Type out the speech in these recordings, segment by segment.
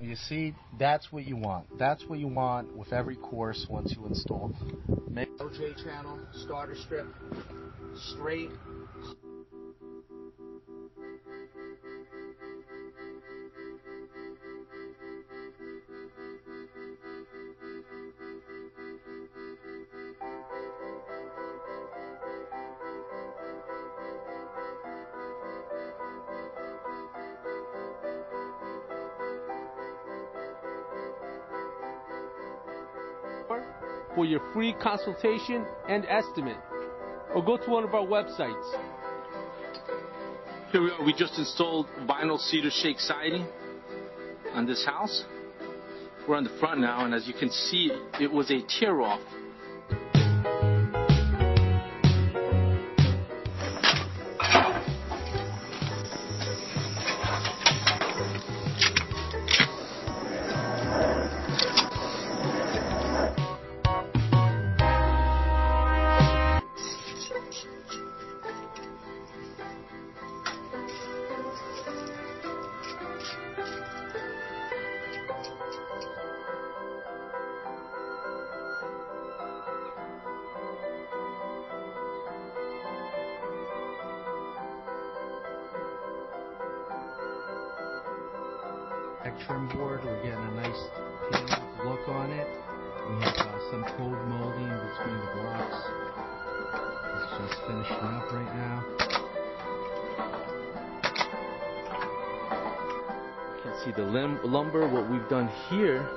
You see, that's what you want. That's what you want with every course once you install. OJ channel, starter strip, straight. For your free consultation and estimate. Or go to one of our websites. Here we are. We just installed vinyl cedar shake siding on this house. We're on the front now, and as you can see, it was a tear off. Trim board. We're getting a nice painted look on it. We have uh, some cold molding between the blocks. Finishing up right now. You can see the lim- lumber. What we've done here,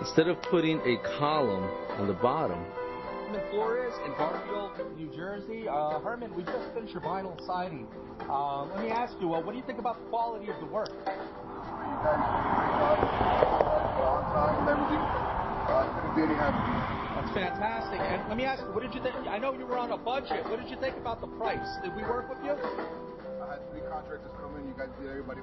instead of putting a column on the bottom, Herman Flores in Garfield, New Jersey. Uh, Herman, we just finished your vinyl siding. Uh, let me ask you, uh, what do you think about the quality of the work? That's fantastic. And let me ask you, what did you think? I know you were on a budget. What did you think about the price? Did we work with you? I had three contractors come in. You guys did everybody.